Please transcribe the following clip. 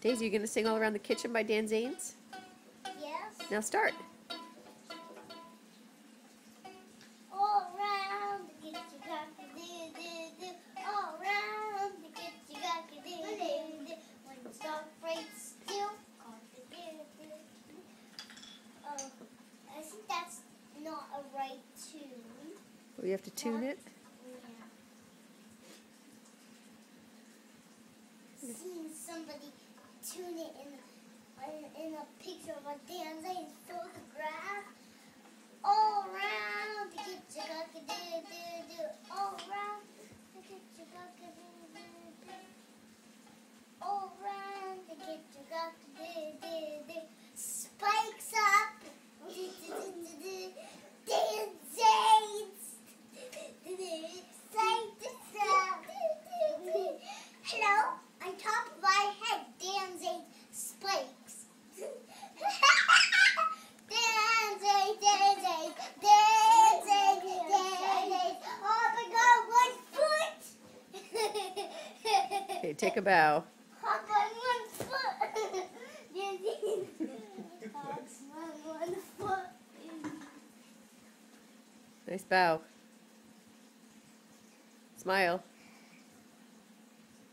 Daisy, you going to sing All Around the Kitchen by Dan Zanes? Yes. Now start. All around the kitchen, do, do, do. All around the kitchen, do, do, do. When the breaks still, got to do, do, do. Oh, I think that's not a right tune. We have to tune it. Yeah. Seeing somebody tune it in in, in a picture of a Dan Zanes photograph. All around the kitchen, got to do, do, do. All around the kitchen, got to do, do, do. All around the kitchen, got to do, do, do. Spikes up. Do, do, do, do, do. Dan Zanes. Do, do, do. Side to side. Do, do, do. Hello, on top of my head, Dan Zane's spikes. Dan Zane, Dan Zane, Dan Zane, Dan Zane. Oh my God, one foot. Okay, take a bow. Nice bow. Smile.